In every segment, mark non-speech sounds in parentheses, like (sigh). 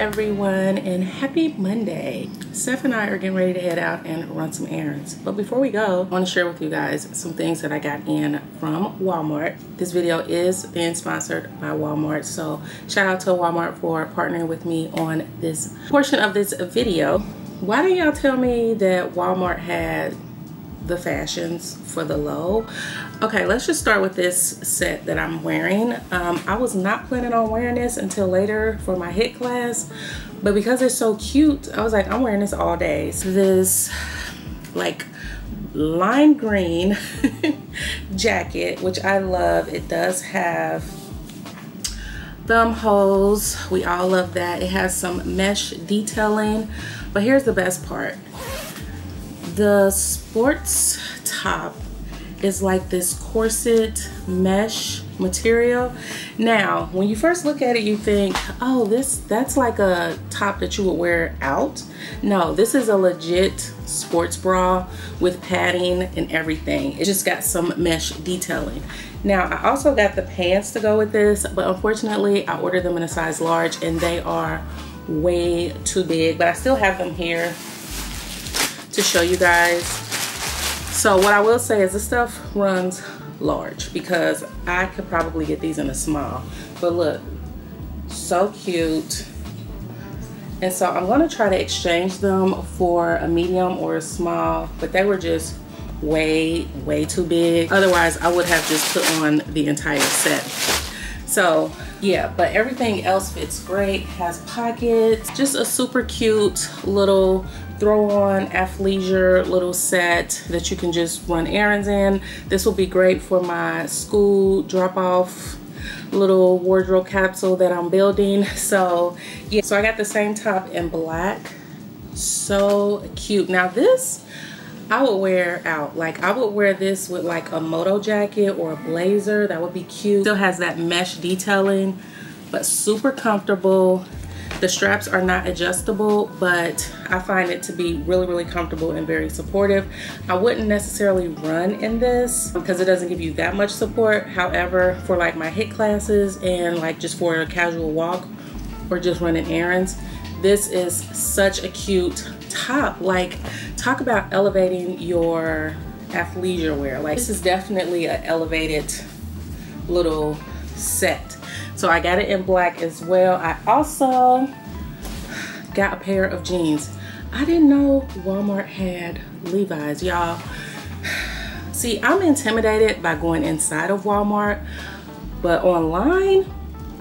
Everyone and happy Monday. Steph and I are getting ready to head out and run some errands. But before we go, I want to share with you guys some things that I got in from Walmart. This video is being sponsored by Walmart. So shout out to Walmart for partnering with me on this portion of this video. Why don't y'all tell me that Walmart had the fashions for the low okay let's just start with this set that i'm wearing. Um, i was not planning on wearing this until later for my HIIT class but because it's so cute i was like i'm wearing this all day. So this like lime green (laughs) jacket which i love. It does have thumb holes. We all love that. It has some mesh detailing but here's the best part. The sports top is like this corset mesh material. Now, when you first look at it, you think, oh, this that's like a top that you would wear out. No, this is a legit sports bra with padding and everything. It just got some mesh detailing. Now, I also got the pants to go with this, but unfortunately, I ordered them in a size large and they are way too big, but I still have them here to show you guys. So what I will say is this stuff runs large because I could probably get these in a small. But look, so cute. And so I'm gonna try to exchange them for a medium or a small, but they were just way, way too big. Otherwise, I would have just put on the entire set. So yeah, but everything else fits great, has pockets, just a super cute little throw on athleisure little set that you can just run errands in. This will be great for my school drop off little wardrobe capsule that I'm building. (laughs) So yeah, so I got the same top in black. So cute. Now this, I would wear out. Like I would wear this with like a moto jacket or a blazer. That would be cute. Still has that mesh detailing, but super comfortable. The straps are not adjustable, but I find it to be really, really comfortable and very supportive. I wouldn't necessarily run in this because it doesn't give you that much support. However, for like my HIIT classes and like just for a casual walk or just running errands, this is such a cute top. Like talk about elevating your athleisure wear. Like this is definitely an elevated little set. So I got it in black as well. I also got a pair of jeans. I didn't know Walmart had Levi's, y'all. See, I'm intimidated by going inside of Walmart, but online,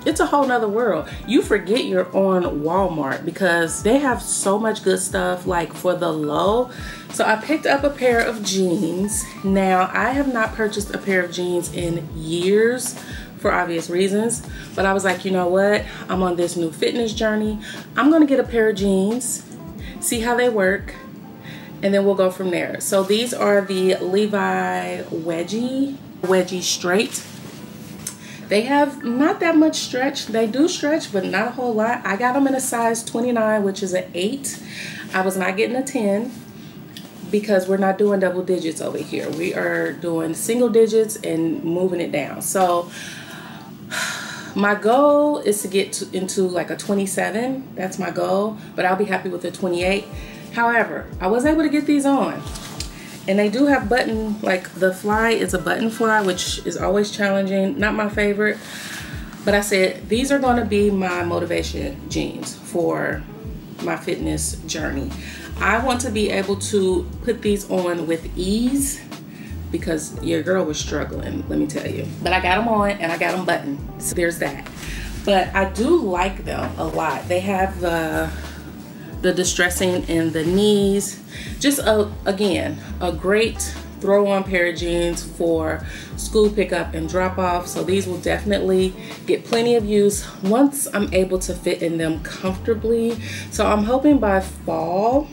it's a whole nother world. You forget you're on Walmart because they have so much good stuff like for the low. So I picked up a pair of jeans. Now I have not purchased a pair of jeans in years for obvious reasons. But I was like, you know what? I'm on this new fitness journey. I'm gonna get a pair of jeans, see how they work, and then we'll go from there. So these are the Levi Wedgie, Wedgie Straight. They have not that much stretch. They do stretch, but not a whole lot. I got them in a size 29, which is an 8. I was not getting a 10 because we're not doing double digits over here. We are doing single digits and moving it down. So my goal is to get to, into like a 27 that's my goal but i'll be happy with a 28 however i was able to get these on and they do have button like the fly is a button fly which is always challenging not my favorite. But i said these are going to be my motivation jeans for my fitness journey. I want to be able to put these on with ease because your girl was struggling, let me tell you. But I got them on and I got them buttoned. So there's that. But I do like them a lot. They have the the distressing in the knees. Just a, again, a great throw on pair of jeans for school pickup and drop off. So these will definitely get plenty of use once I'm able to fit in them comfortably. So I'm hoping by fall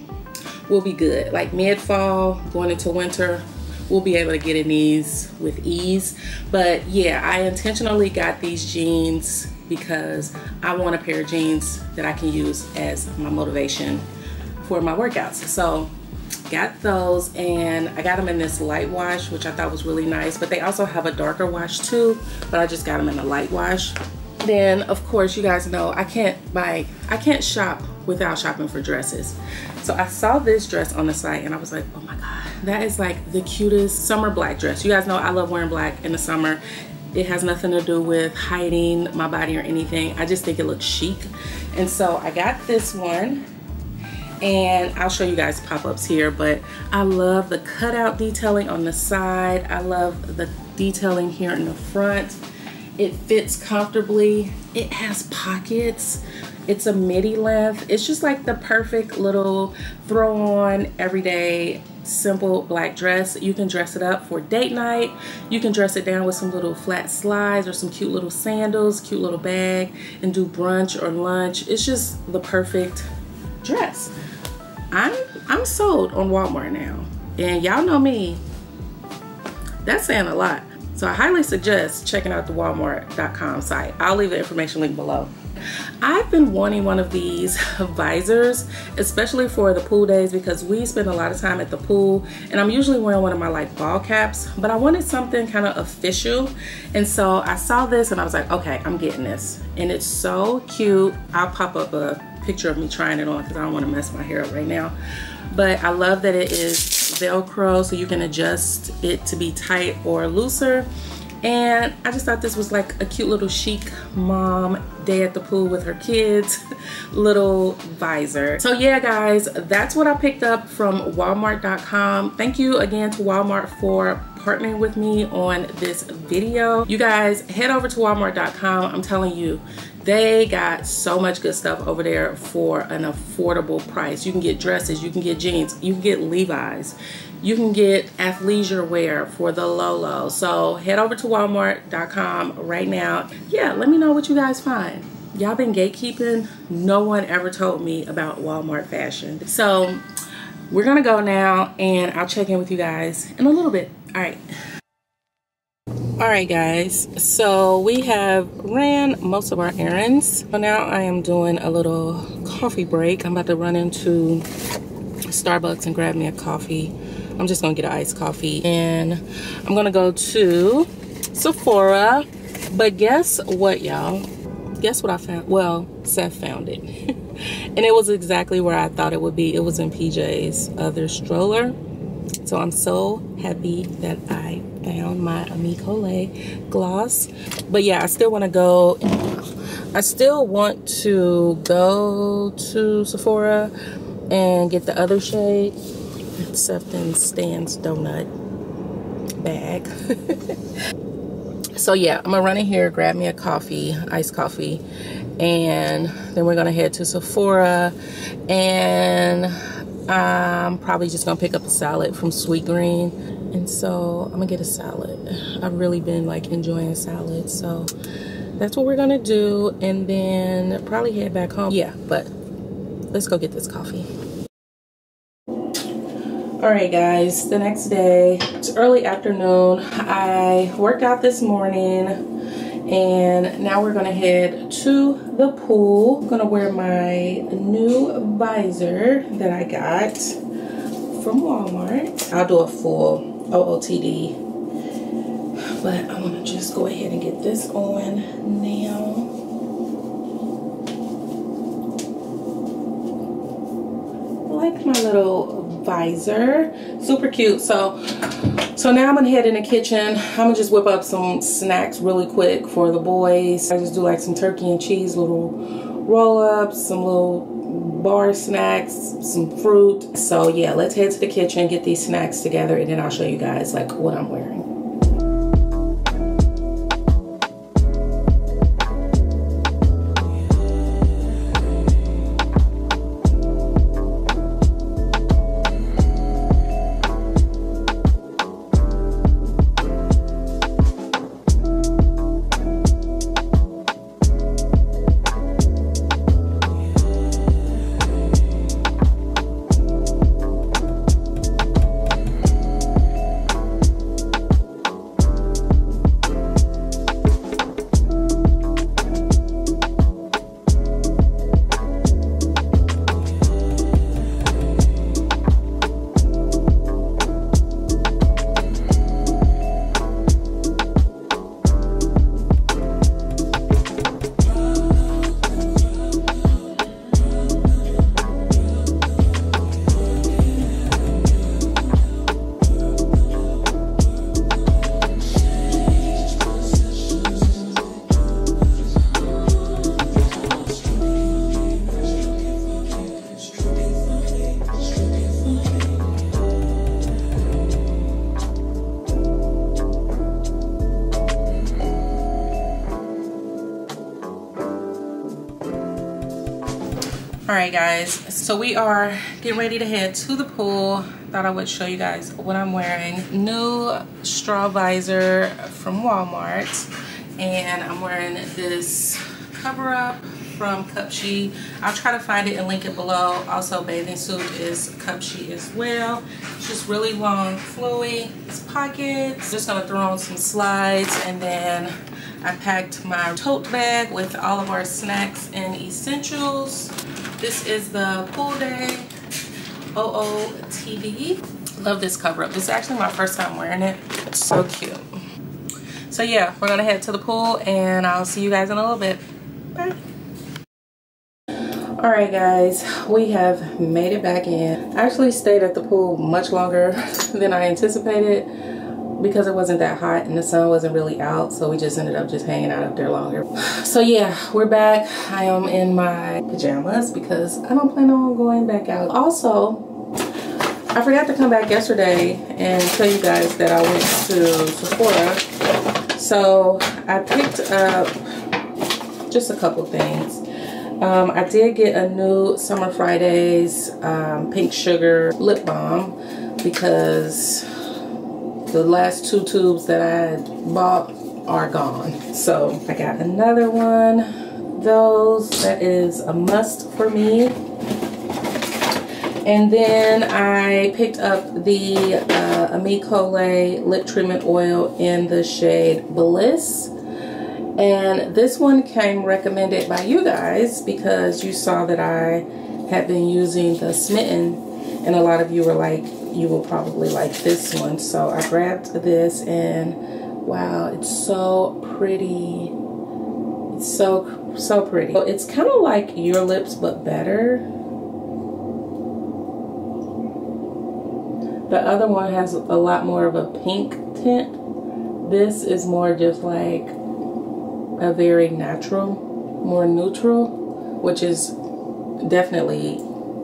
will be good. Like mid fall, going into winter, we'll be able to get in these with ease. But yeah, I intentionally got these jeans because I want a pair of jeans that I can use as my motivation for my workouts. So got those and I got them in this light wash, which I thought was really nice. But they also have a darker wash too, but I just got them in a light wash. Then of course you guys know I can't buy, I can't shop without shopping for dresses. So I saw this dress on the site and I was like, oh my God, that is like the cutest summer black dress. You guys know I love wearing black in the summer. It has nothing to do with hiding my body or anything. I just think it looks chic. And so I got this one and I'll show you guys pop-ups here but I love the cutout detailing on the side I love the detailing here in the front it fits comfortably. It has pockets. It's a midi length. It's just like the perfect little throw on everyday simple black dress. You can dress it up for date night. You can dress it down with some little flat slides or some cute little sandals cute little bag and do brunch or lunch. It's just the perfect dress. I'm I'm sold on Walmart now. And y'all know me, that's saying a lot. So I highly suggest checking out the walmart.com site. I'll leave the information link below. I've been wanting one of these (laughs) visors, especially for the pool days because we spend a lot of time at the pool and I'm usually wearing one of my like ball caps, but I wanted something kind of official. And so I saw this and I was like, okay, I'm getting this. And it's so cute. I'll pop up a picture of me trying it on because I don't want to mess my hair up right now. But I love that it is Velcro so you can adjust it to be tight or looser. And I just thought this was like a cute little chic mom day at the pool with her kids (laughs) little visor. So yeah guys, that's what I picked up from walmart.com. Thank you again to Walmart for partnering with me on this video. You guys head over to walmart.com. I'm telling you, they got so much good stuff over there for an affordable price. You can get dresses, you can get jeans, you can get Levi's, you can get athleisure wear for the low low. So head over to walmart.com right now. Yeah, let me know what you guys find. Y'all been gatekeeping. No one ever told me about Walmart fashion. So we're gonna go now and I'll check in with you guys in a little bit. All right all right guys. So we have ran most of our errands. So now i am doing a little coffee break. I'm about to run into starbucks and grab me a coffee. I'm just gonna get an iced coffee. And i'm gonna go to sephora. But guess what y'all? Guess what i found? Well seth found it. (laughs) And it was exactly where i thought it would be. It was in pj's other stroller. So i'm so happy that i found my Ami Colé gloss. But yeah, I still want to go. I still want to go to Sephora and get the other shade. Sefton Stan's Donut bag. (laughs) so yeah, I'm gonna run in here, grab me a coffee, iced coffee, and then we're gonna head to Sephora and I'm probably just gonna pick up a salad from Sweetgreen and so I'm gonna get a salad. I've really been like enjoying salad, so that's what we're gonna do, and then probably head back home. Yeah, but let's go get this coffee. All right, guys, the next day, it's early afternoon. I worked out this morning and now we're gonna head to the pool. I'm gonna wear my new visor that I got from Walmart. I'll do a full OOTD. But I'm gonna just go ahead and get this on now. Like my little visor, super cute. So, so now I'm gonna head in the kitchen. I'm gonna just whip up some snacks really quick for the boys. I just do like some turkey and cheese little roll ups, some little bar snacks, some fruit. So yeah, let's head to the kitchen, get these snacks together, and then I'll show you guys like what I'm wearing. Alright guys, so we are getting ready to head to the pool. Thought I would show you guys what I'm wearing. New straw visor from Walmart. And I'm wearing this cover up from Cupshe. I'll try to find it and link it below. Also, bathing suit is Cupshe as well. It's just really long, flowy. It's pockets. Just gonna throw on some slides and then I packed my tote bag with all of our snacks and essentials. This is the Pool Day OOTD. Love this cover up. This is actually my first time wearing it. It's so cute. So yeah, we're gonna head to the pool and I'll see you guys in a little bit. Bye. Alright guys, we have made it back in. I actually stayed at the pool much longer (laughs) than I anticipated because it wasn't that hot and the sun wasn't really out so we just ended up just hanging out up there longer. (sighs) So yeah we're back. I am in my pajamas because i don't plan on going back out. Also i forgot to come back yesterday and tell you guys that i went to sephora. So i picked up just a couple things. Um, I did get a new Summer Fridays um, Pink Sugar Lip Balm because the last two tubes that I bought are gone. So I got another one. Those, that is a must for me. And then I picked up the uh, Lip Treatment Oil in the shade Bliss. And this one came recommended by you guys because you saw that I had been using the Smitten and a lot of you were like, you will probably like this one. So I grabbed this and wow, it's so pretty. It's so, so pretty. So it's kind of like your lips, but better. The other one has a lot more of a pink tint. This is more just like a very natural, more neutral, which is definitely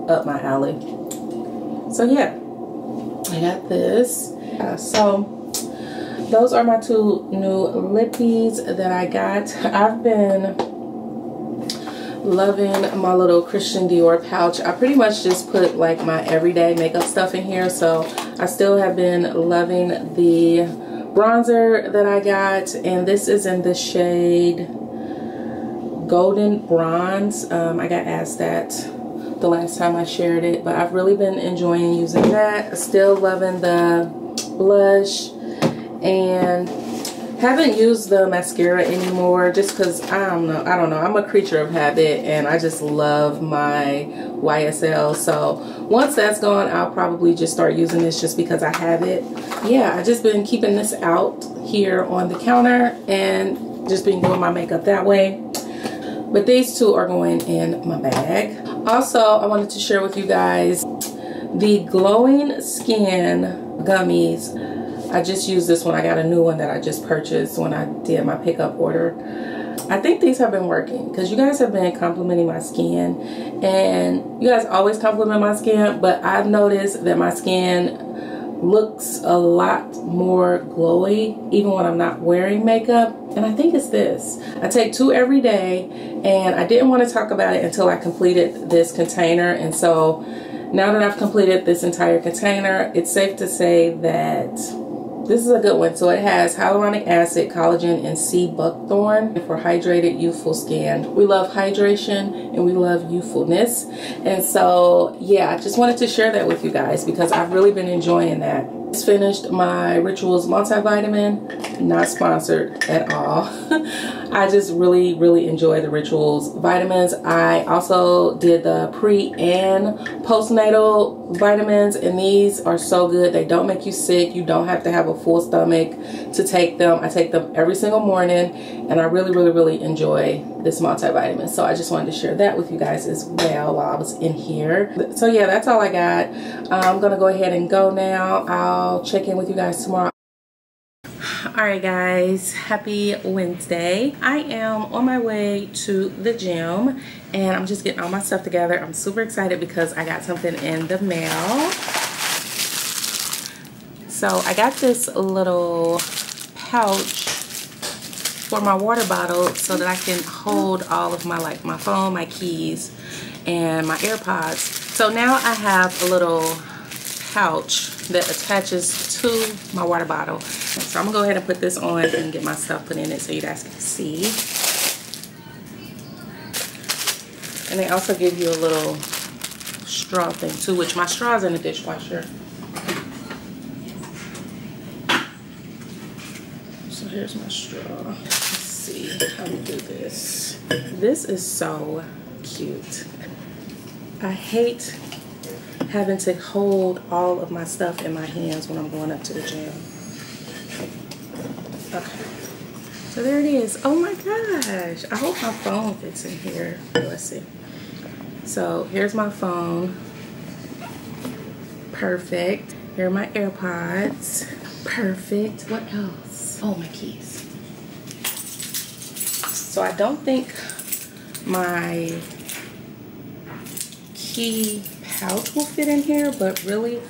up my alley. So yeah, I got this. Uh, so those are my two new lippies that I got. I've been loving my little Christian Dior pouch. I pretty much just put like my everyday makeup stuff in here. So I still have been loving the bronzer that I got. And this is in the shade Golden Bronze. Um, I got asked that the last time I shared it, but I've really been enjoying using that. Still loving the blush and haven't used the mascara anymore just because I don't know I don't know. I'm a creature of habit and I just love my YSL so once that's gone I'll probably just start using this just because I have it. Yeah I just been keeping this out here on the counter and just been doing my makeup that way. But these two are going in my bag also, I wanted to share with you guys the Glowing Skin Gummies. I just used this one. I got a new one that I just purchased when I did my pickup order. I think these have been working because you guys have been complimenting my skin and you guys always compliment my skin but I've noticed that my skin looks a lot more glowy even when I'm not wearing makeup. And I think it's this. I take two every day and I didn't want to talk about it until I completed this container. And so now that I've completed this entire container it's safe to say that this is a good one. So it has hyaluronic acid, collagen, and sea buckthorn for hydrated, youthful skin. We love hydration and we love youthfulness. And so, yeah, I just wanted to share that with you guys because I've really been enjoying that. Just finished my Rituals multivitamin, not sponsored at all. (laughs) I just really, really enjoy the Rituals vitamins. I also did the pre and postnatal vitamins and these are so good. They don't make you sick. You don't have to have a full stomach to take them. I take them every single morning and I really, really, really enjoy this multivitamin. So I just wanted to share that with you guys as well while I was in here. So yeah, that's all I got. I'm going to go ahead and go now. I'll check in with you guys tomorrow. Alright guys, happy Wednesday. I am on my way to the gym and I'm just getting all my stuff together. I'm super excited because I got something in the mail. So I got this little pouch for my water bottle so that I can hold all of my like my phone, my keys, and my AirPods. So now I have a little pouch that attaches to my water bottle. So I'm gonna go ahead and put this on and get my stuff put in it so you guys can see. And they also give you a little straw thing too, which my straw is in the dishwasher. So here's my straw. Let's see how we do this. This is so cute. I hate having to hold all of my stuff in my hands when I'm going up to the gym. Okay. So there it is. Oh my gosh. I hope my phone fits in here. Let's see. So here's my phone. Perfect. Here are my AirPods. Perfect. What else? Oh, my keys. So I don't think my key pouch will fit in here, but really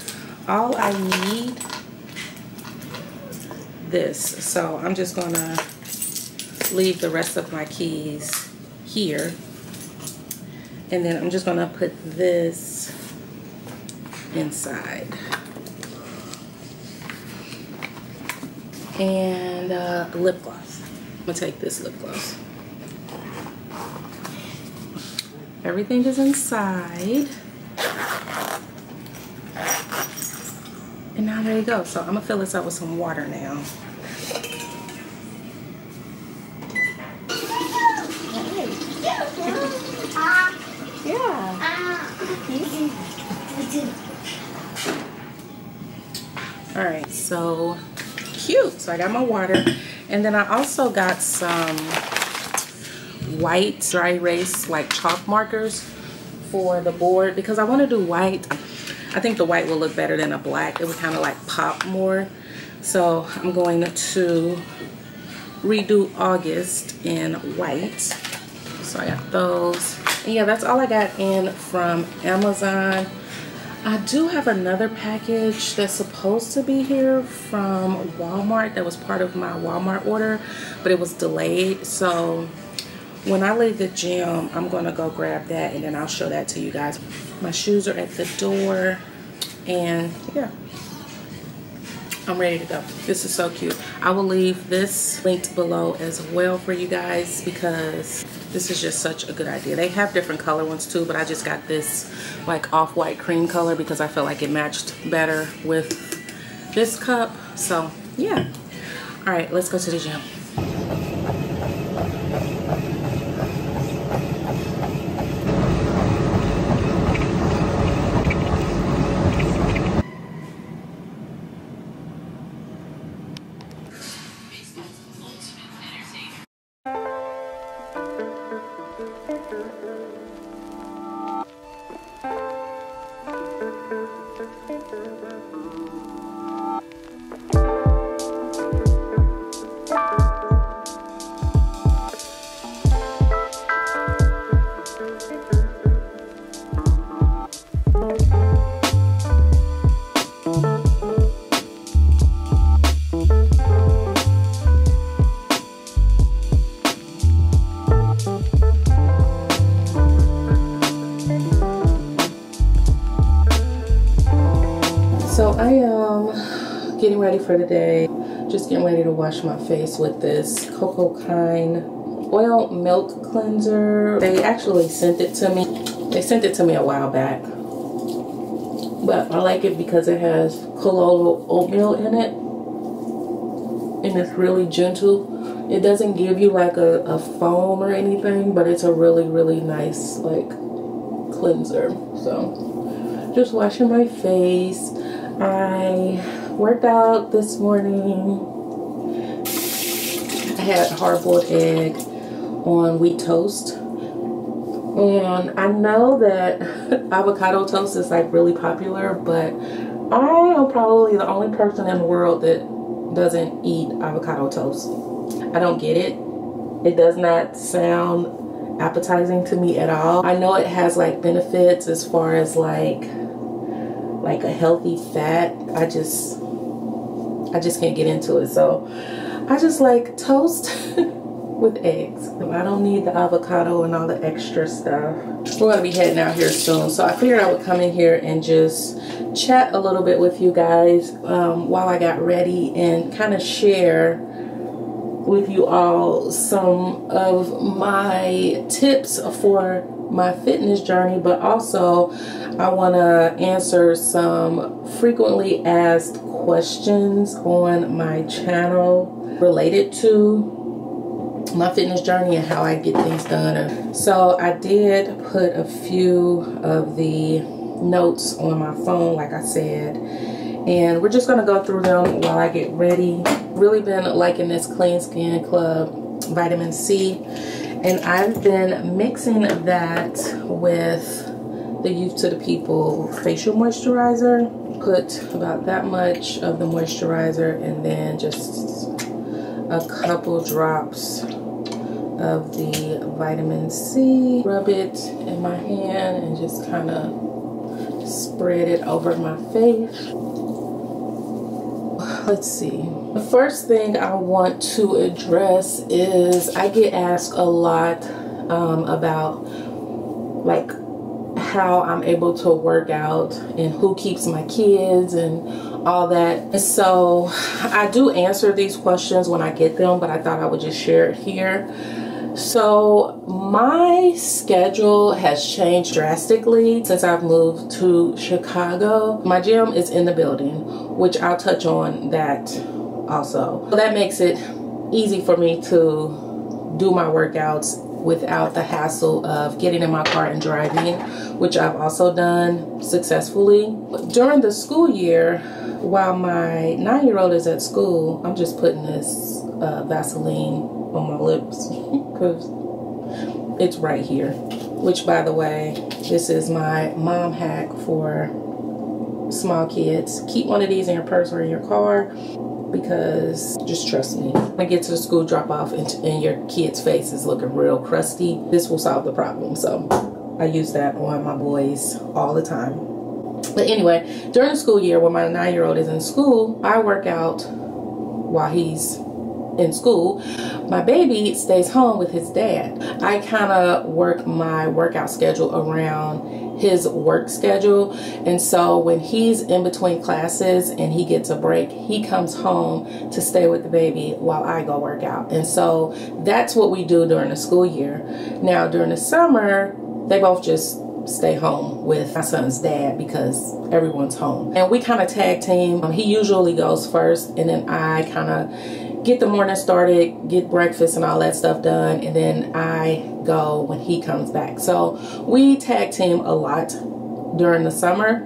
all I need this. So I'm just gonna leave the rest of my keys here. And then I'm just gonna put this inside. And uh, lip gloss. I'm gonna take this lip gloss. Everything is inside. And now there you go. So I'm gonna fill this up with some water now. All right, so cute. So I got my water. And then I also got some white dry erase like chalk markers for the board because I want to do white. I think the white will look better than a black. It would kind of like pop more. So I'm going to redo August in white. So I got those. And yeah, that's all I got in from Amazon. I do have another package that's supposed to be here from Walmart that was part of my Walmart order, but it was delayed. So when I leave the gym, I'm going to go grab that and then I'll show that to you guys. My shoes are at the door and yeah. I'm ready to go. This is so cute. I will leave this linked below as well for you guys because this is just such a good idea. They have different color ones too, but I just got this like off-white cream color because I felt like it matched better with this cup. So yeah. All right, let's go to the gym. For the day. Just getting ready to wash my face with this Coco Cocokind oil milk cleanser. They actually sent it to me. They sent it to me a while back. But I like it because it has colloidal oatmeal in it. And it's really gentle. It doesn't give you like a, a foam or anything, but it's a really, really nice like cleanser. So just washing my face. I worked out this morning. I had hard-boiled egg on wheat toast. And I know that (laughs) avocado toast is like really popular, but I am probably the only person in the world that doesn't eat avocado toast. I don't get it. It does not sound appetizing to me at all. I know it has like benefits as far as like like a healthy fat. I just I just can't get into it. So I just like toast (laughs) with eggs. I don't need the avocado and all the extra stuff. We're gonna be heading out here soon. So I figured I would come in here and just chat a little bit with you guys um, while I got ready and kind of share with you all some of my tips for my fitness journey, but also I want to answer some frequently asked questions on my channel related to my fitness journey and how I get things done. So I did put a few of the notes on my phone, like I said, and we're just gonna go through them while I get ready. Really been liking this Clean Skin Club vitamin C, and I've been mixing that with the Youth to the People facial moisturizer. Put about that much of the moisturizer and then just a couple drops of the vitamin C. Rub it in my hand and just kind of spread it over my face. Let's see. The first thing I want to address is I get asked a lot um, about like how I'm able to work out and who keeps my kids and all that. So I do answer these questions when I get them, but I thought I would just share it here. So my schedule has changed drastically since I've moved to Chicago. My gym is in the building, which I'll touch on that also. So That makes it easy for me to do my workouts without the hassle of getting in my car and driving, which I've also done successfully. During the school year, while my nine-year-old is at school, I'm just putting this uh, Vaseline on my lips (laughs) it's right here. Which, by the way, this is my mom hack for small kids. Keep one of these in your purse or in your car because just trust me. When I get to the school drop off and, and your kid's face is looking real crusty, this will solve the problem. So I use that on my boys all the time. But anyway, during the school year when my nine-year-old is in school, I work out while he's in school, my baby stays home with his dad. I kind of work my workout schedule around his work schedule. And so when he's in between classes and he gets a break, he comes home to stay with the baby while I go work out. And so that's what we do during the school year. Now, during the summer, they both just stay home with my son's dad because everyone's home. And we kind of tag team. Um, he usually goes first and then I kind of get the morning started, get breakfast and all that stuff done, and then I go when he comes back. So we tag team a lot during the summer,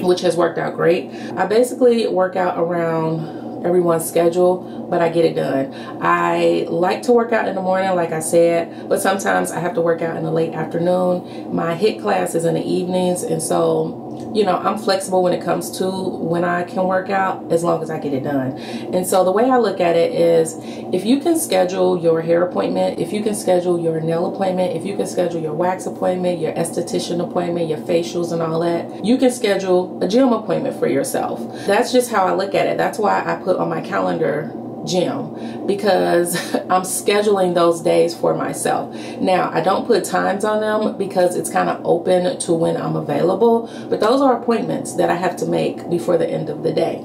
which has worked out great. I basically work out around everyone's schedule, but I get it done. I like to work out in the morning, like I said, but sometimes I have to work out in the late afternoon. My HIIT class is in the evenings, and so you know, I'm flexible when it comes to when I can work out as long as I get it done. And so the way I look at it is if you can schedule your hair appointment, if you can schedule your nail appointment, if you can schedule your wax appointment, your esthetician appointment, your facials and all that, you can schedule a gym appointment for yourself. That's just how I look at it. That's why I put on my calendar gym because (laughs) I'm scheduling those days for myself. Now, I don't put times on them because it's kind of open to when I'm available, but those are appointments that I have to make before the end of the day.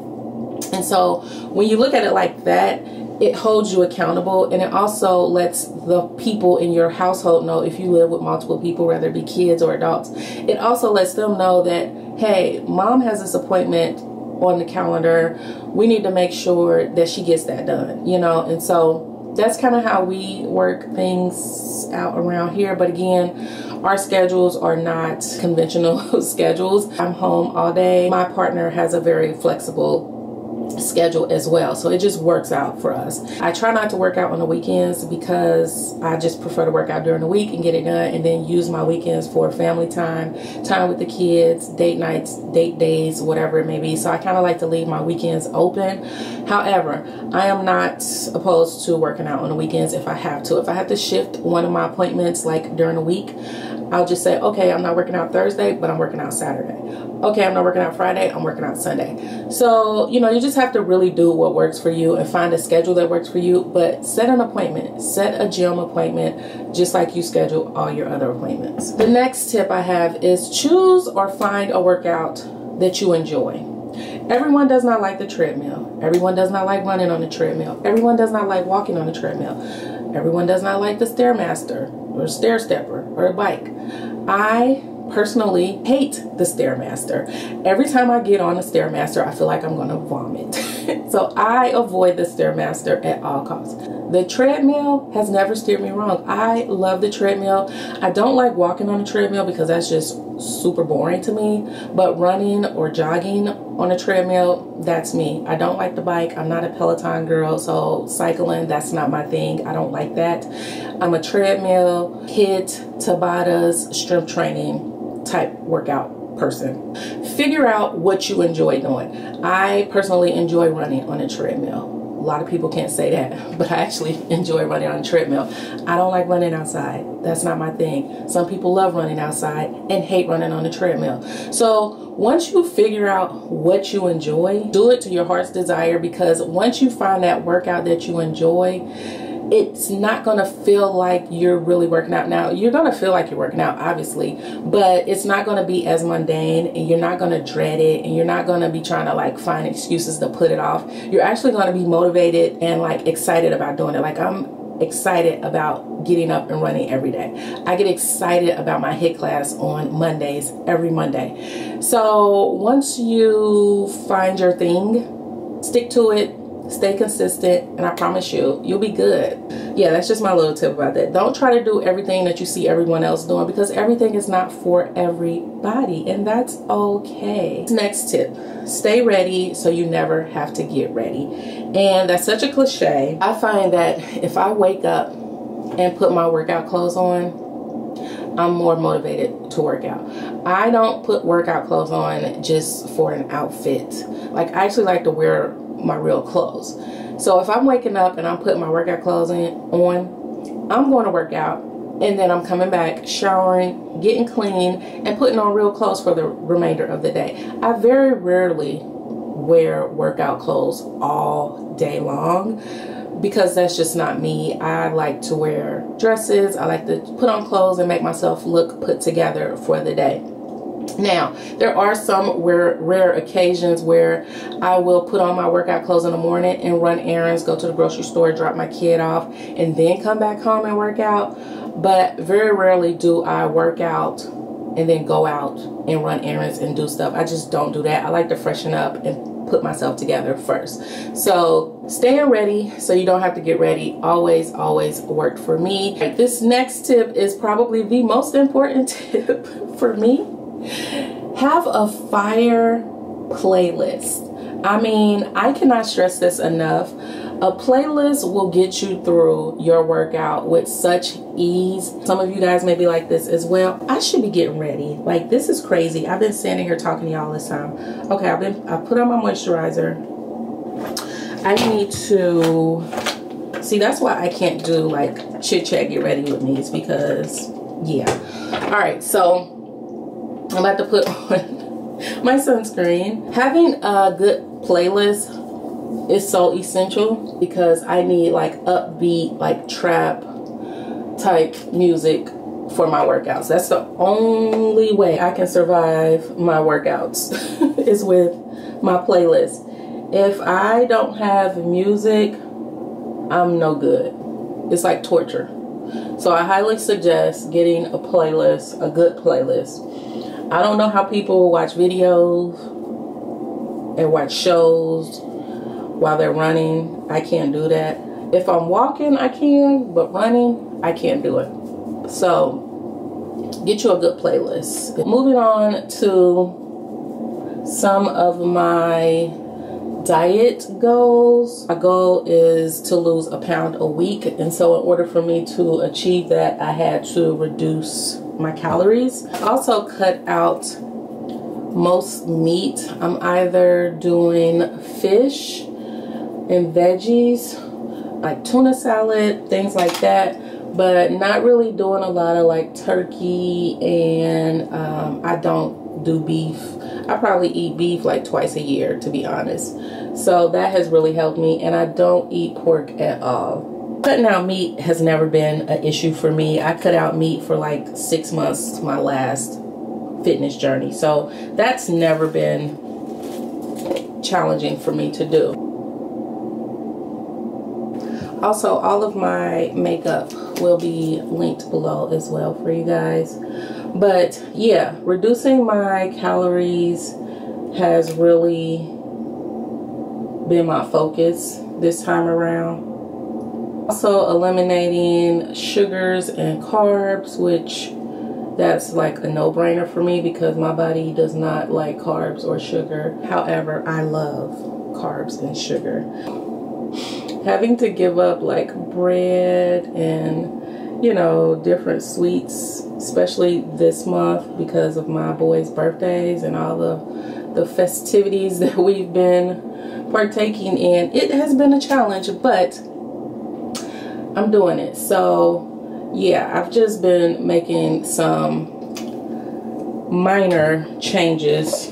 And so when you look at it like that, it holds you accountable and it also lets the people in your household know if you live with multiple people, whether it be kids or adults, it also lets them know that, hey, mom has this appointment on the calendar. We need to make sure that she gets that done, you know, and so that's kind of how we work things out around here. But again, our schedules are not conventional (laughs) schedules. I'm home all day. My partner has a very flexible schedule as well. So it just works out for us. I try not to work out on the weekends because I just prefer to work out during the week and get it done and then use my weekends for family time, time with the kids, date nights, date days, whatever it may be. So I kind of like to leave my weekends open. However, I am not opposed to working out on the weekends if I have to. If I have to shift one of my appointments like during the week, I'll just say, okay, I'm not working out Thursday, but I'm working out Saturday. Okay, I'm not working out Friday, I'm working out Sunday. So, you know, you just have to really do what works for you and find a schedule that works for you, but set an appointment, set a gym appointment, just like you schedule all your other appointments. The next tip I have is choose or find a workout that you enjoy. Everyone does not like the treadmill. Everyone does not like running on the treadmill. Everyone does not like walking on the treadmill. Everyone does not like the Stairmaster or Stair Stepper or a bike. I personally hate the Stairmaster. Every time I get on the Stairmaster, I feel like I'm to vomit. (laughs) so I avoid the Stairmaster at all costs. The treadmill has never steered me wrong. I love the treadmill. I don't like walking on the treadmill because that's just super boring to me. But running or jogging on a treadmill, that's me. I don't like the bike. I'm not a Peloton girl, so cycling, that's not my thing. I don't like that. I'm a treadmill, HIIT, Tabatas, strength training type workout person. Figure out what you enjoy doing. I personally enjoy running on a treadmill. A lot of people can't say that, (laughs) but I actually enjoy running on a treadmill. I don't like running outside. That's not my thing. Some people love running outside and hate running on a treadmill. So once you figure out what you enjoy, do it to your heart's desire because once you find that workout that you enjoy, it's not going to feel like you're really working out. Now, you're going to feel like you're working out, obviously, but it's not going to be as mundane and you're not going to dread it and you're not going to be trying to like find excuses to put it off. You're actually going to be motivated and like excited about doing it. Like I'm excited about getting up and running every day. I get excited about my HIIT class on Mondays, every Monday. So once you find your thing, stick to it, stay consistent and i promise you you'll be good. Yeah that's just my little tip about that. Don't try to do everything that you see everyone else doing because everything is not for everybody and that's okay. Next tip stay ready so you never have to get ready. And that's such a cliche. I find that if i wake up and put my workout clothes on I'm more motivated to work out. I don't put workout clothes on just for an outfit. Like I actually like to wear my real clothes. So if I'm waking up and I'm putting my workout clothes in, on, I'm going to work out and then I'm coming back, showering, getting clean, and putting on real clothes for the remainder of the day. I very rarely wear workout clothes all day long because that's just not me. I like to wear dresses. I like to put on clothes and make myself look put together for the day. Now, there are some rare, rare occasions where I will put on my workout clothes in the morning and run errands, go to the grocery store, drop my kid off, and then come back home and work out. But very rarely do I work out and then go out and run errands and do stuff. I just don't do that. I like to freshen up and put myself together first. So staying ready so you don't have to get ready always, always worked for me. This next tip is probably the most important (laughs) tip for me have a fire playlist. I mean, I cannot stress this enough. A playlist will get you through your workout with such ease. Some of you guys may be like this as well. I should be getting ready. Like this is crazy. I've been standing here talking to y'all this time. Okay, I've been I put on my moisturizer. I need to see that's why I can't do like chit chat get ready with me. It's because yeah. All right, so I'm about to put (laughs) on my sunscreen. Having a good playlist is so essential because I need like upbeat, like trap type music for my workouts. That's the only way I can survive my workouts (laughs) is with my playlist. If I don't have music, I'm no good. It's like torture. So I highly suggest getting a playlist, a good playlist. I don't know how people watch videos and watch shows while they're running. I can't do that. If I'm walking, I can, but running, I can't do it. So get you a good playlist. Moving on to some of my diet goals. My goal is to lose a pound a week. And so in order for me to achieve that, I had to reduce my calories. Also cut out most meat. I'm either doing fish and veggies like tuna salad, things like that, but not really doing a lot of like turkey and um, I don't do beef. I probably eat beef like twice a year to be honest. So that has really helped me and I don't eat pork at all. Cutting out meat has never been an issue for me. I cut out meat for like six months my last fitness journey. So that's never been challenging for me to do. Also, all of my makeup will be linked below as well for you guys. But yeah, reducing my calories has really been my focus this time around. Also eliminating sugars and carbs, which that's like a no-brainer for me because my body does not like carbs or sugar. However, I love carbs and sugar having to give up like bread and you know different sweets especially this month because of my boys birthdays and all the the festivities (laughs) that we've been partaking in it has been a challenge but I'm doing it so yeah I've just been making some minor changes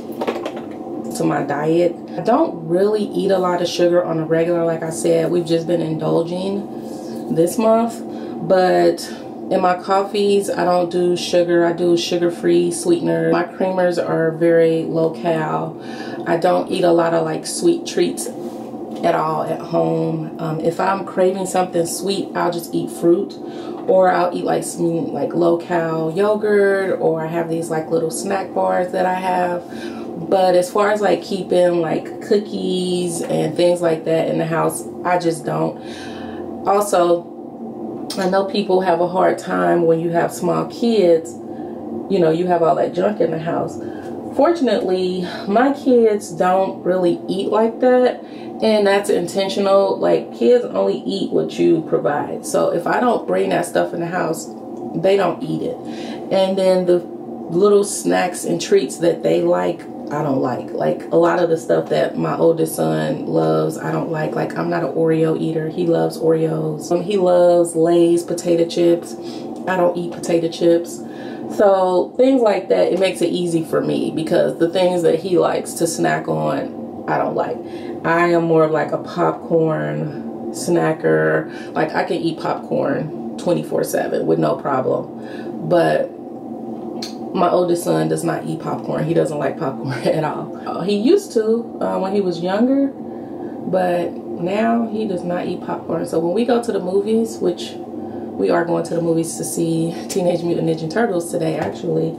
to my diet. I don't really eat a lot of sugar on a regular, like I said. We've just been indulging this month. But in my coffees, I don't do sugar. I do sugar-free sweeteners. My creamers are very low-cal. I don't eat a lot of like sweet treats at all at home. Um, if I'm craving something sweet, I'll just eat fruit or I'll eat like some like low-cal yogurt or I have these like little snack bars that I have but as far as like keeping like cookies and things like that in the house, I just don't. Also, I know people have a hard time when you have small kids, you know, you have all that junk in the house. Fortunately, my kids don't really eat like that, and that's intentional. Like, kids only eat what you provide. So, if I don't bring that stuff in the house, they don't eat it. And then the little snacks and treats that they like I don't like. Like a lot of the stuff that my oldest son loves, I don't like. Like I'm not an Oreo eater. He loves Oreos. Um, he loves Lay's potato chips. I don't eat potato chips. So things like that, it makes it easy for me because the things that he likes to snack on, I don't like. I am more of like a popcorn snacker. Like I can eat popcorn 24 7 with no problem. But my oldest son does not eat popcorn. He doesn't like popcorn (laughs) at all. Uh, he used to uh, when he was younger, but now he does not eat popcorn. So when we go to the movies, which we are going to the movies to see Teenage Mutant Ninja Turtles today, actually,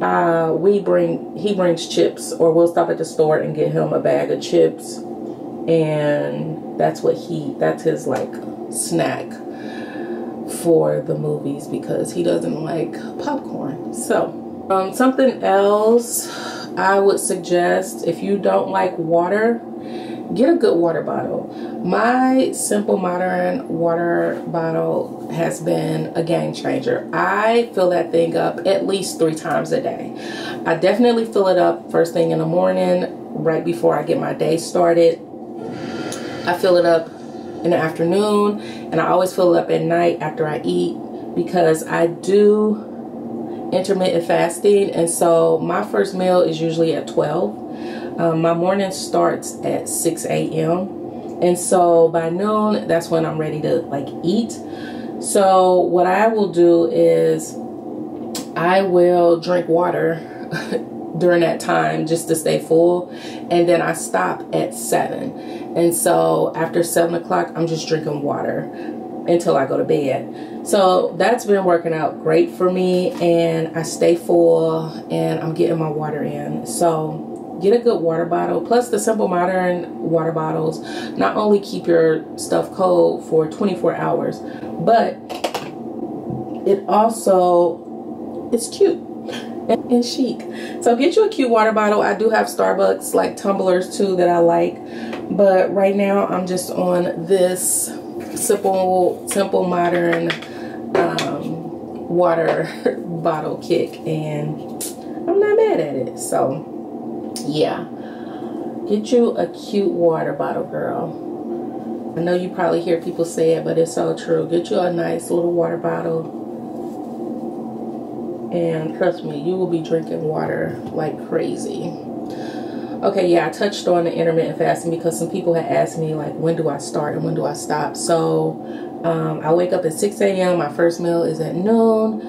uh, we bring he brings chips, or we'll stop at the store and get him a bag of chips, and that's what he that's his like snack for the movies because he doesn't like popcorn. So, um, something else I would suggest if you don't like water, get a good water bottle. My Simple Modern water bottle has been a game changer. I fill that thing up at least three times a day. I definitely fill it up first thing in the morning, right before I get my day started. I fill it up in the afternoon and I always fill it up at night after I eat because I do intermittent fasting and so my first meal is usually at 12 um, my morning starts at 6 a.m and so by noon that's when I'm ready to like eat so what I will do is I will drink water (laughs) during that time just to stay full and then I stop at 7 and so after seven o'clock, I'm just drinking water until I go to bed. So that's been working out great for me and I stay full and I'm getting my water in. So get a good water bottle. Plus the Simple Modern water bottles not only keep your stuff cold for 24 hours, but it also, is cute and chic. So get you a cute water bottle. I do have Starbucks like tumblers too that I like. But right now I'm just on this simple, simple modern um, water (laughs) bottle kick and I'm not mad at it. So yeah, get you a cute water bottle, girl. I know you probably hear people say it, but it's so true. Get you a nice little water bottle. And trust me, you will be drinking water like crazy. Okay, yeah, I touched on the intermittent fasting because some people had asked me, like, when do I start and when do I stop? So, um, I wake up at 6 a.m. My first meal is at noon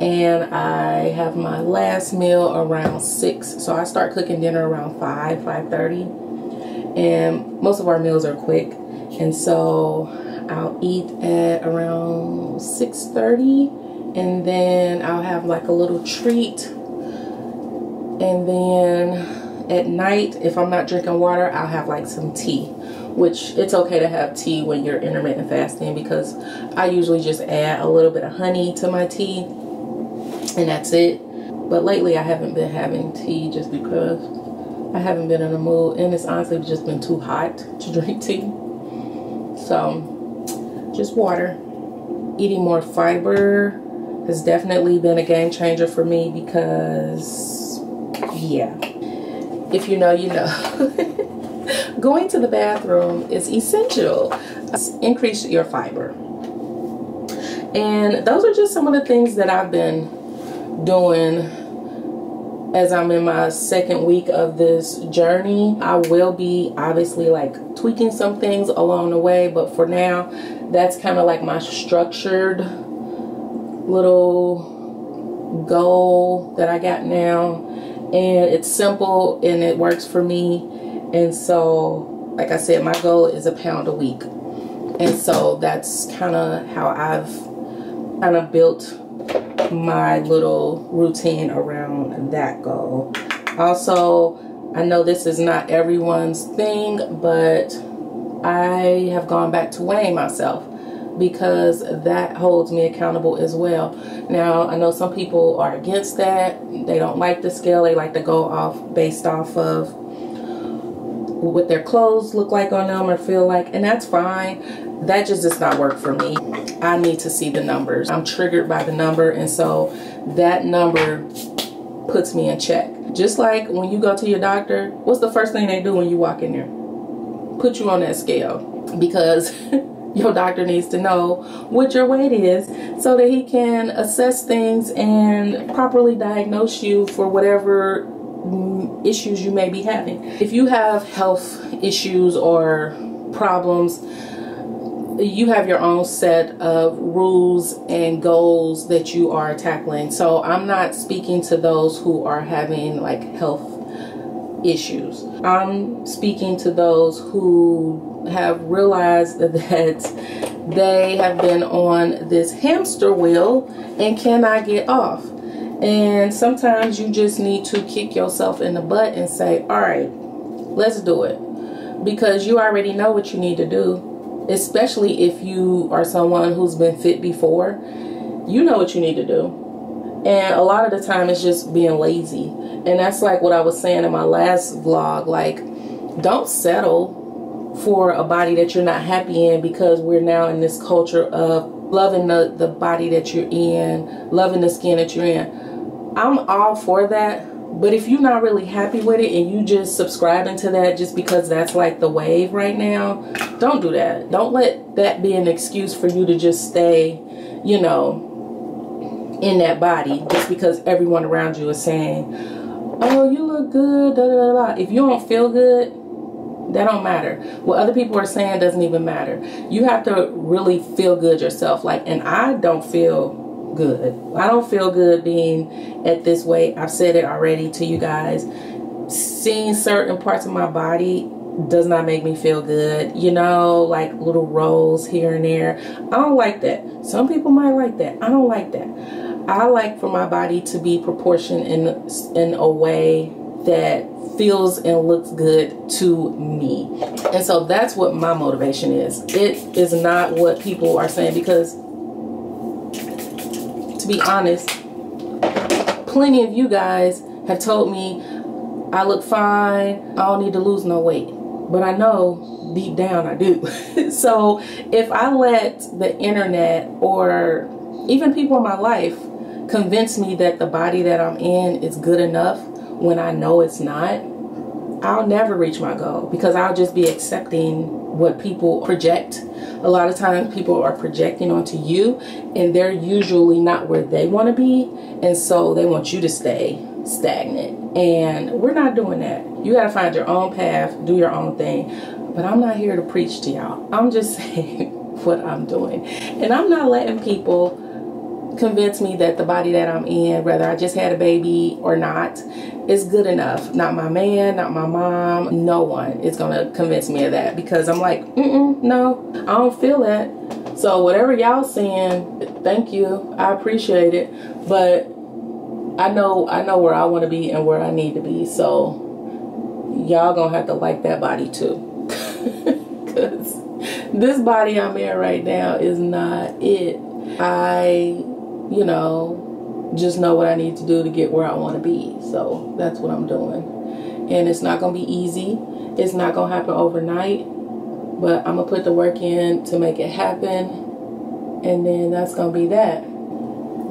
and I have my last meal around 6. So I start cooking dinner around 5, 5.30. And most of our meals are quick. And so I'll eat at around 6.30 and then I'll have like a little treat. And then at night, if I'm not drinking water, I'll have like some tea which it's okay to have tea when you're intermittent fasting because I usually just add a little bit of honey to my tea and that's it. But lately I haven't been having tea just because I haven't been in a mood and it's honestly just been too hot to (laughs) drink tea. So just water. Eating more fiber has definitely been a game changer for me because yeah, if you know, you know. (laughs) Going to the bathroom is essential. Increase your fiber. And those are just some of the things that I've been doing as I'm in my second week of this journey. I will be obviously like tweaking some things along the way, but for now, that's kind of like my structured little goal that I got now. And it's simple and it works for me. And so, like I said, my goal is a pound a week. And so that's kind of how I've kind of built my little routine around that goal. Also, I know this is not everyone's thing, but I have gone back to weighing myself because that holds me accountable as well. Now, I know some people are against that. They don't like the scale. They like to go off based off of what their clothes look like on them or feel like, and that's fine. That just does not work for me. I need to see the numbers. I'm triggered by the number, and so that number puts me in check. Just like when you go to your doctor, what's the first thing they do when you walk in there? Put you on that scale because (laughs) your doctor needs to know what your weight is so that he can assess things and properly diagnose you for whatever issues you may be having. If you have health issues or problems, you have your own set of rules and goals that you are tackling. So I'm not speaking to those who are having like health issues. I'm speaking to those who have realized (laughs) that they have been on this hamster wheel and cannot get off. And sometimes you just need to kick yourself in the butt and say, all right, let's do it. Because you already know what you need to do, especially if you are someone who's been fit before. You know what you need to do. And a lot of the time it's just being lazy. And that's like what I was saying in my last vlog. Like, don't settle for a body that you're not happy in because we're now in this culture of loving the, the body that you're in, loving the skin that you're in I'm all for that. But if you're not really happy with it and you just subscribing to that just because that's like the wave right now, don't do that. Don't let that be an excuse for you to just stay, you know, in that body just because everyone around you is saying, oh, you look good, da, da, da, If you don't feel good, that don't matter. What other people are saying doesn't even matter. You have to really feel good yourself. Like, and I don't feel good. I don't feel good being at this weight. I've said it already to you guys. Seeing certain parts of my body does not make me feel good. You know, like little rolls here and there. I don't like that. Some people might like that. I don't like that. I like for my body to be proportioned in in a way that feels and looks good to me. And so that's what my motivation is. It is not what people are saying because be honest, plenty of you guys have told me I look fine, I don't need to lose no weight. But I know deep down I do. (laughs) so if I let the internet or even people in my life convince me that the body that I'm in is good enough when I know it's not, I'll never reach my goal because I'll just be accepting what people project. A lot of times people are projecting onto you and they're usually not where they want to be. And so they want you to stay stagnant. And we're not doing that. You got to find your own path, do your own thing. But I'm not here to preach to y'all. I'm just (laughs) saying what I'm doing. And I'm not letting people convince me that the body that I'm in, whether I just had a baby or not, is good enough. Not my man, not my mom, no one is to convince me of that because I'm like, mm-mm, no, I don't feel that. So whatever y'all saying, thank you. I appreciate it. But I know I know where I want to be and where I need to be. So y'all gonna have to like that body too. (laughs) Cause this body I'm in right now is not it. I you know, just know what I need to do to get where I want to be. So that's what I'm doing. And it's not going to be easy. It's not going to happen overnight. But I'm going to put the work in to make it happen. And then that's going to be that.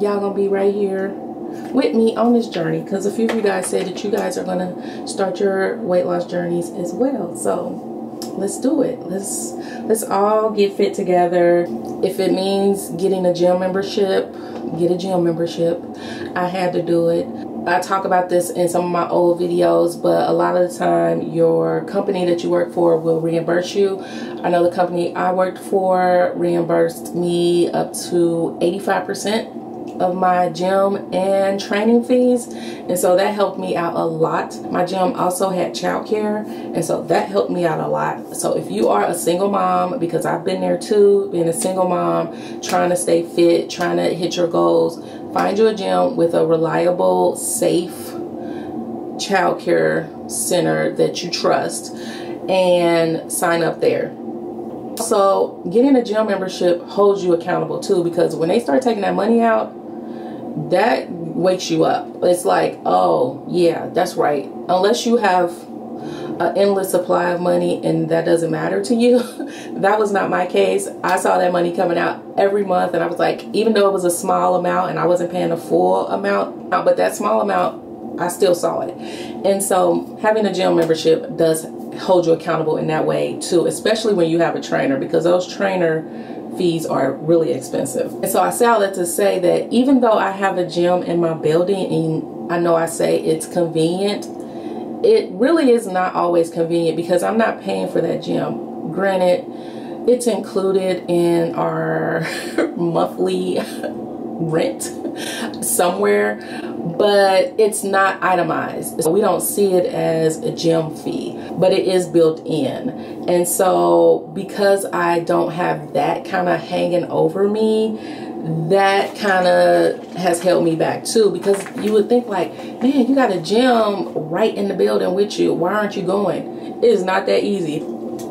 Y'all going to be right here with me on this journey. Because a few of you guys said that you guys are going to start your weight loss journeys as well. So let's do it let's let's all get fit together if it means getting a gym membership get a gym membership. I had to do it. I talk about this in some of my old videos, but a lot of the time your company that you work for will reimburse you. I know the company I worked for reimbursed me up to 85% of my gym and training fees. And so that helped me out a lot. My gym also had childcare and so that helped me out a lot. So if you are a single mom because I've been there too being a single mom trying to stay fit trying to hit your goals find you a gym with a reliable safe childcare center that you trust and sign up there. So getting a gym membership holds you accountable too because when they start taking that money out that wakes you up. It's like, oh, yeah, that's right. Unless you have an endless supply of money and that doesn't matter to you. (laughs) that was not my case. I saw that money coming out every month and I was like, even though it was a small amount and I wasn't paying a full amount, but that small amount, I still saw it. And so having a gym membership does hold you accountable in that way too, especially when you have a trainer because those trainer fees are really expensive. And so I say all that to say that even though I have a gym in my building and I know I say it's convenient, it really is not always convenient because I'm not paying for that gym. Granted, it's included in our (laughs) monthly (laughs) rent somewhere, but it's not itemized. So we don't see it as a gym fee, but it is built in. And so because I don't have that kind of hanging over me, that kind of has held me back too because you would think like man you got a gym right in the building with you why aren't you going it is not that easy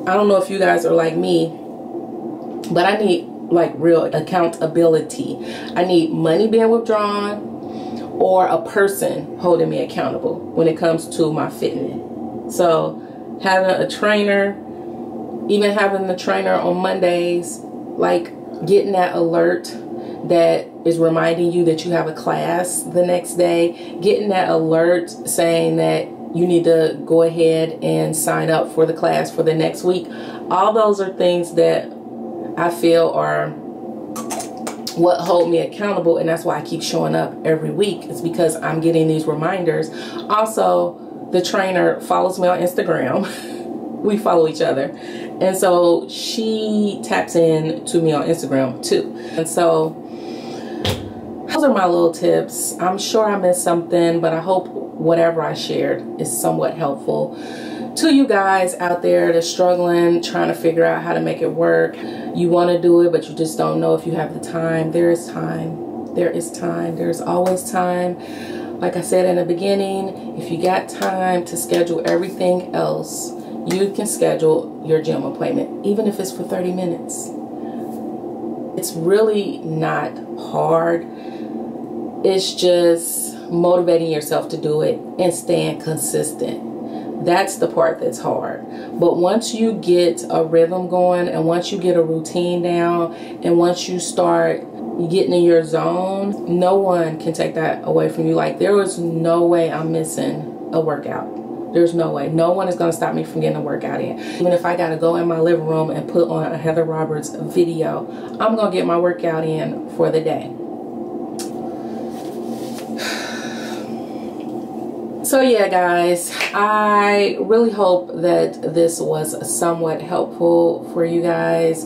i don't know if you guys are like me but i need like real accountability. I need money being withdrawn or a person holding me accountable when it comes to my fitness. So having a trainer, even having the trainer on Mondays, like getting that alert that is reminding you that you have a class the next day, getting that alert saying that you need to go ahead and sign up for the class for the next week. All those are things that I feel are what hold me accountable and that's why I keep showing up every week is because I'm getting these reminders. Also, the trainer follows me on Instagram. (laughs) we follow each other. And so she taps in to me on Instagram too. And so those are my little tips. I'm sure I missed something, but I hope whatever I shared is somewhat helpful to you guys out there that's struggling, trying to figure out how to make it work. You want to do it, but you just don't know if you have the time. There is time. There is time. There's always time. Like I said in the beginning, if you got time to schedule everything else, you can schedule your gym appointment, even if it's for 30 minutes. It's really not hard. It's just motivating yourself to do it and staying consistent that's the part that's hard. But once you get a rhythm going and once you get a routine down and once you start getting in your zone, no one can take that away from you. Like there was no way I'm missing a workout. There's no way. No one is going to stop me from getting a workout in. Even if I got to go in my living room and put on a Heather Roberts video, I'm going to get my workout in for the day. So yeah, guys, I really hope that this was somewhat helpful for you guys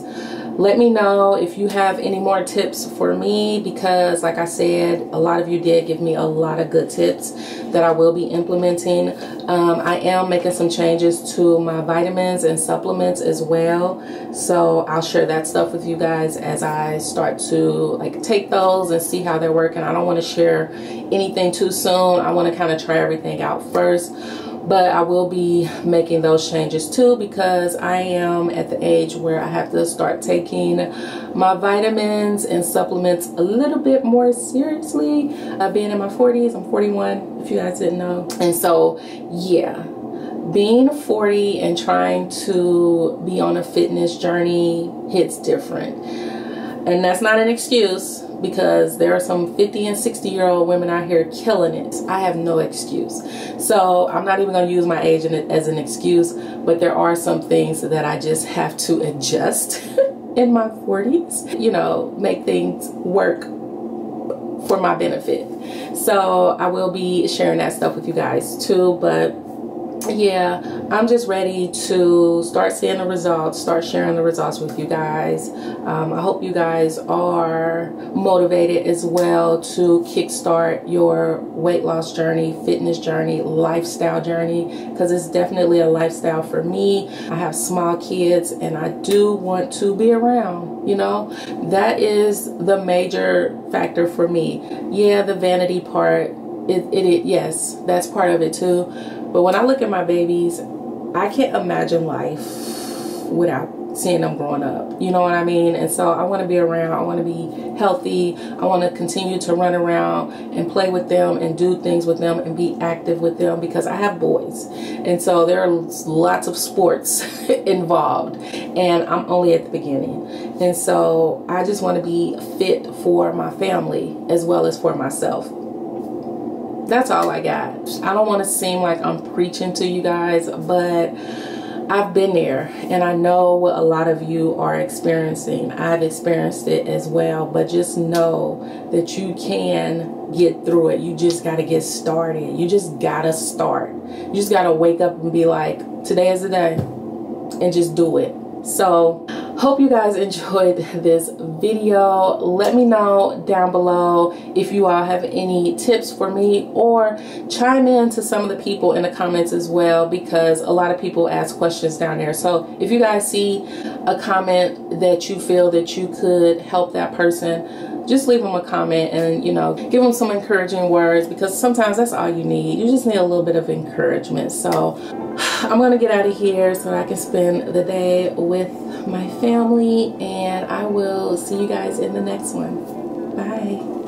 let me know if you have any more tips for me because like I said a lot of you did give me a lot of good tips that I will be implementing. Um, I am making some changes to my vitamins and supplements as well. So I'll share that stuff with you guys as I start to like take those and see how they're working. I don't want to share anything too soon. I want to kind of try everything out first but I will be making those changes too because I am at the age where I have to start taking my vitamins and supplements a little bit more seriously. Uh, being in my 40s I'm 41 if you guys didn't know. And so yeah being 40 and trying to be on a fitness journey hits different. And that's not an excuse because there are some 50 and 60 year old women out here killing it. I have no excuse. So I'm not even going to use my age as an excuse, but there are some things that I just have to adjust (laughs) in my 40s, you know, make things work for my benefit. So I will be sharing that stuff with you guys too, but yeah i'm just ready to start seeing the results start sharing the results with you guys. Um, i hope you guys are motivated as well to kickstart your weight loss journey fitness journey lifestyle journey because it's definitely a lifestyle for me. I have small kids and i do want to be around you know? That is the major factor for me. Yeah the vanity part it, it, it yes that's part of it too but when I look at my babies, I can't imagine life without seeing them growing up. You know what I mean? And so I want to be around. I want to be healthy. I want to continue to run around and play with them and do things with them and be active with them because I have boys. And so there are lots of sports (laughs) involved and I'm only at the beginning. And so I just want to be fit for my family as well as for myself that's all I got. I don't want to seem like I'm preaching to you guys, but I've been there and I know what a lot of you are experiencing. I've experienced it as well, but just know that you can get through it. You just got to get started. You just got to start. You just got to wake up and be like, today is the day and just do it. So hope you guys enjoyed this video. Let me know down below if you all have any tips for me or chime in to some of the people in the comments as well because a lot of people ask questions down there. So if you guys see a comment that you feel that you could help that person just leave them a comment and you know give them some encouraging words because sometimes that's all you need you just need a little bit of encouragement so (sighs) I'm gonna get out of here so I can spend the day with my family and I will see you guys in the next one. Bye.